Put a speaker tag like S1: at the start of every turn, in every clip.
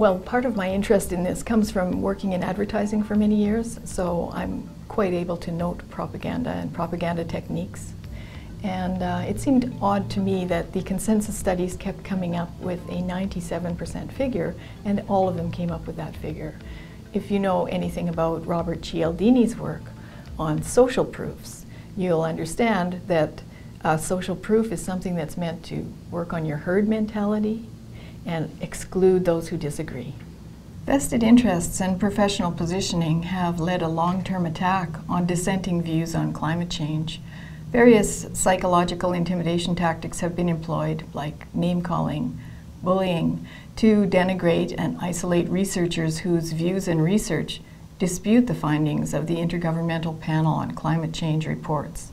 S1: Well, part of my interest in this comes from working in advertising for many years, so I'm quite able to note propaganda and propaganda techniques. And uh, it seemed odd to me that the consensus studies kept coming up with a 97% figure, and all of them came up with that figure. If you know anything about Robert Cialdini's work on social proofs, you'll understand that uh, social proof is something that's meant to work on your herd mentality and exclude those who disagree. Vested interests and professional positioning have led a long-term attack on dissenting views on climate change Various psychological intimidation tactics have been employed, like name calling, bullying, to denigrate and isolate researchers whose views and research dispute the findings of the Intergovernmental Panel on Climate Change reports.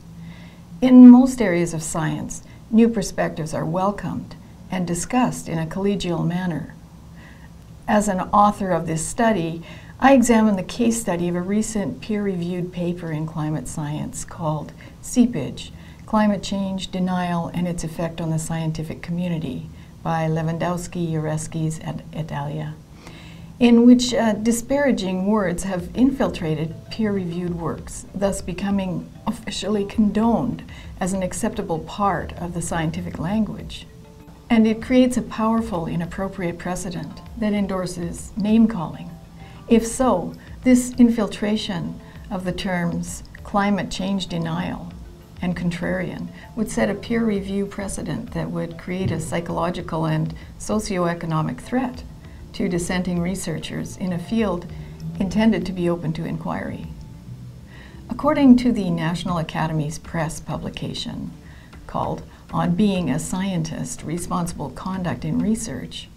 S1: In most areas of science, new perspectives are welcomed and discussed in a collegial manner. As an author of this study, I examined the case study of a recent peer-reviewed paper in climate science called Seepage, Climate Change, Denial, and Its Effect on the Scientific Community by Lewandowsky, Oreskes, and et alia, in which uh, disparaging words have infiltrated peer-reviewed works, thus becoming officially condoned as an acceptable part of the scientific language. And it creates a powerful inappropriate precedent that endorses name-calling if so, this infiltration of the terms climate change denial and contrarian would set a peer review precedent that would create a psychological and socioeconomic threat to dissenting researchers in a field intended to be open to inquiry. According to the National Academies press publication called On Being a Scientist Responsible Conduct in Research,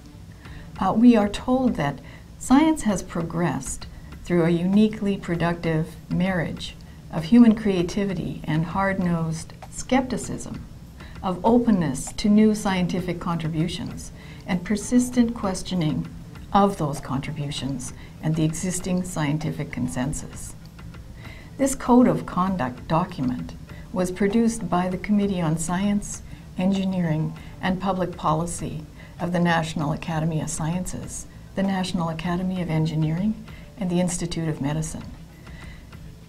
S1: uh, we are told that Science has progressed through a uniquely productive marriage of human creativity and hard-nosed skepticism, of openness to new scientific contributions, and persistent questioning of those contributions and the existing scientific consensus. This Code of Conduct document was produced by the Committee on Science, Engineering, and Public Policy of the National Academy of Sciences the National Academy of Engineering, and the Institute of Medicine.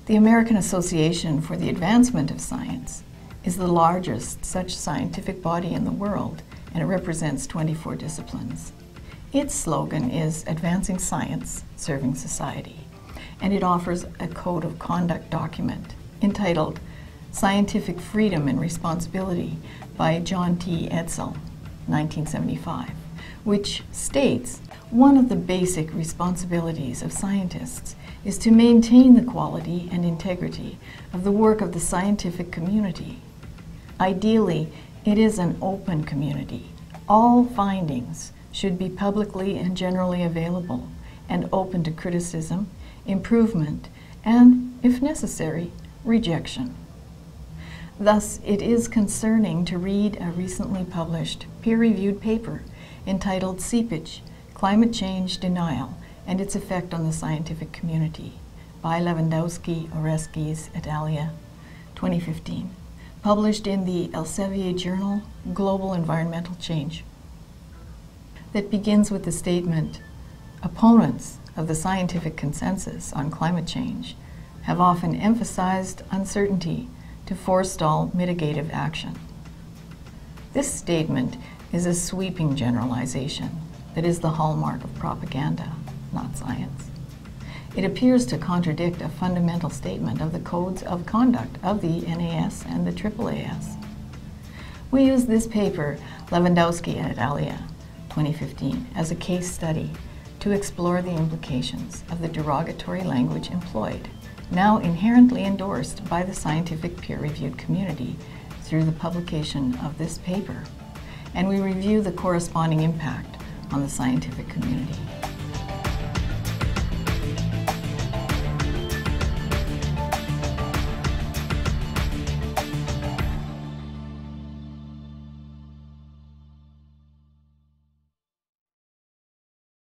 S1: The American Association for the Advancement of Science is the largest such scientific body in the world, and it represents 24 disciplines. Its slogan is Advancing Science, Serving Society, and it offers a code of conduct document entitled Scientific Freedom and Responsibility by John T. Edsall, 1975, which states one of the basic responsibilities of scientists is to maintain the quality and integrity of the work of the scientific community. Ideally, it is an open community. All findings should be publicly and generally available and open to criticism, improvement, and, if necessary, rejection. Thus, it is concerning to read a recently published peer-reviewed paper entitled Seepage, Climate Change Denial and Its Effect on the Scientific Community by Lewandowsky, Oreskes, et alia, 2015, published in the Elsevier Journal, Global Environmental Change, that begins with the statement, opponents of the scientific consensus on climate change have often emphasized uncertainty to forestall mitigative action. This statement is a sweeping generalization that is the hallmark of propaganda, not science. It appears to contradict a fundamental statement of the codes of conduct of the NAS and the AAAS. We use this paper, Lewandowsky et alia, 2015, as a case study to explore the implications of the derogatory language employed, now inherently endorsed by the scientific peer-reviewed community through the publication of this paper. And we review the corresponding impact on the scientific community.